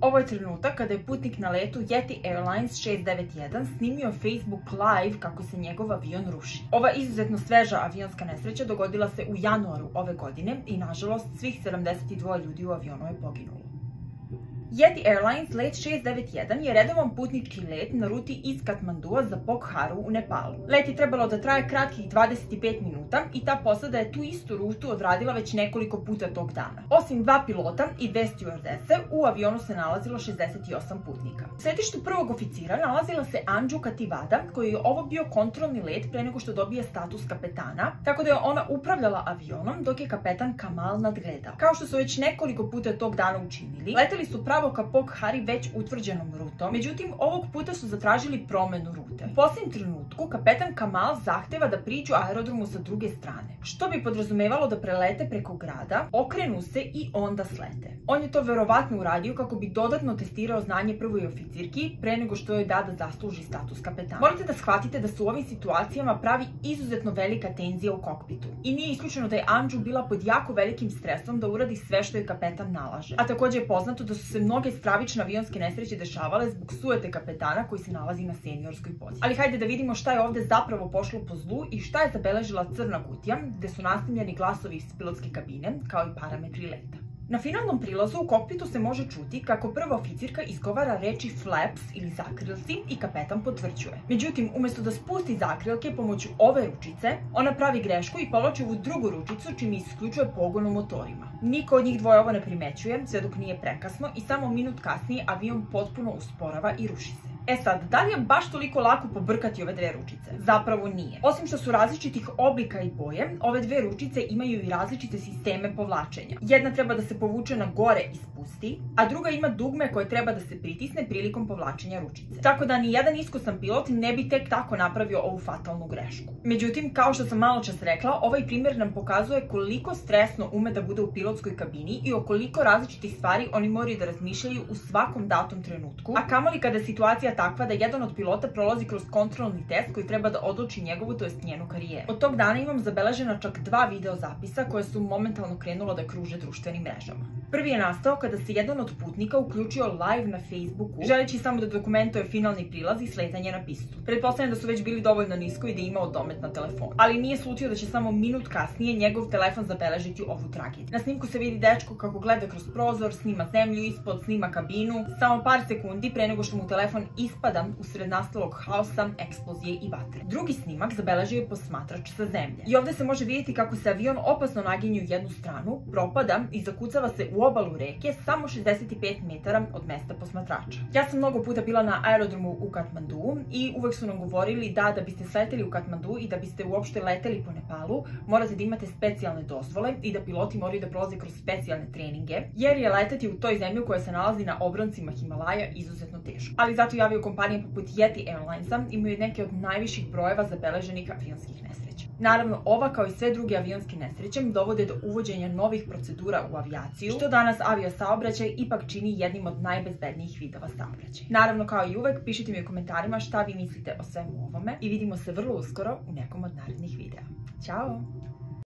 Ovo je trenutak kada je putnik na letu Yeti Airlines 691 snimio Facebook Live kako se njegov avion ruši. Ova izuzetno sveža avionska nesreća dogodila se u januaru ove godine i nažalost svih 72 ljudi u avionu je poginulo. Yeti Airlines let 691 je redovan putnički let na ruti iz Katmandua za Pokharu u Nepalu. Let je trebalo da traje kratkih 25 minuta i ta posada je tu istu rutu odradila već nekoliko puta tog dana. Osim dva pilota i dve stewardese, u avionu se nalazilo 68 putnika. U središtu prvog oficira nalazila se Anju Kativada, koji je ovo bio kontrolni let pre nego što dobije status kapetana, tako da je ona upravljala avionom dok je kapetan Kamal nadgledao. Kao što su već nekoliko puta tog dana učinili, leteli su pravo pravo ka Pokhari već utvrđenom rutom, međutim ovog puta su zatražili promenu rute. U posljednjem trenutku kapetan Kamal zahteva da priđu aerodromu sa druge strane, što bi podrazumevalo da prelete preko grada, okrenu se i onda slete. On je to verovatno uradio kako bi dodatno testirao znanje prvoj oficirki pre nego što joj da da zasluži status kapetana. Morate da shvatite da su u ovim situacijama pravi izuzetno velika tenzija u kokpitu. I nije isključeno da je Anđu bila pod jako velikim stresom da uradi sve što je kapetan nalaže. A također je poznato da su se mnoge stravične avionske nesreće dešavale zbog sujete kapetana koji se nalazi na seniorskoj poziciji. Ali hajde da vidimo šta je ovdje zapravo pošlo po zlu i šta je zabeležila crna kutija gdje su nastavljeni glasovi iz pilotske kabine kao i parametri leta. Na finalnom prilazu u kokpitu se može čuti kako prva oficirka izgovara reči flaps ili zakrilci i kapetan potvrđuje. Međutim, umjesto da spusti zakrilke pomoću ove ručice, ona pravi grešku i povlači ovu drugu ručicu čim isključuje pogon u motorima. Niko od njih dvoje ovo ne primećuje, sve dok nije prekasno i samo minut kasnije avion potpuno usporava i ruši se. E sad, da li je baš toliko lako pobrkati ove dve ručice? Zapravo nije. Osim što su različitih oblika i boje, ove dve ručice imaju i različite sisteme povlačenja. Jedna treba da se povuče na gore i spusti, a druga ima dugme koje treba da se pritisne prilikom povlačenja ručice. Tako da ni jedan iskusan pilot ne bi tek tako napravio ovu fatalnu grešku. Međutim, kao što sam malo čas rekla, ovaj primjer nam pokazuje koliko stresno ume da bude u pilotskoj kabini i o koliko različitih stvari oni moraju da razmišljaju u svakom datom trenutku, a kamoli kada situacija takva da jedan od pilota prolazi kroz kontrolni test koji treba da odluči njegovu, to jest njenu karijeru. Od tog dana imam zabeleženo čak dva video zapisa koje su momentalno krenula da kruže društvenim mrežama. Prvi je nastao kada se jedan od putnika uključio live na Facebooku, želeći samo da dokumentuje finalni prilaz i sletanje na pistu. Pretpostavljam da su već bili dovoljno nisko i da je imao domet na telefonu. Ali nije slutio da će samo minut kasnije njegov telefon zabeležiti ovu tragediju. Na snimku se vidi dečko kako gleda kroz prozor, snima zemlju ispod, snima kabinu, samo par sekundi pre nego što mu telefon ispadam usred nastalog haosa, eksplozije i vatre. Drugi snimak zabeležio je posmatrač sa zemlje. I ovdje se može vidjeti kako se avion opasno naginje u jednu stranu, propada i zakucava se obalu reke samo 65 metara od mesta posmatrača. Ja sam mnogo puta bila na aerodromu u Katmandu i uvek su nam govorili da da biste sleteli u Katmandu i da biste uopšte leteli po Nepalu, morate da imate specijalne dozvole i da piloti moraju da prolaze kroz specijalne treninge, jer je leteti u toj zemlji koja se nalazi na obrancima Himalaja izuzetno teško. Ali zato javio kompanije poput Yeti Airlinesa imaju neke od najviših brojeva zabeleženih avionskih nesreća. Naravno, ova kao i sve druge avionske nesreće dovode do uvođenja novih procedura u avijaciju, što danas aviosaobraćaj ipak čini jednim od najbezbednijih vidova saobraćaja. Naravno, kao i uvek, pišite mi u komentarima šta vi mislite o svemu ovome i vidimo se vrlo uskoro u nekom od narednih videa. Ćao!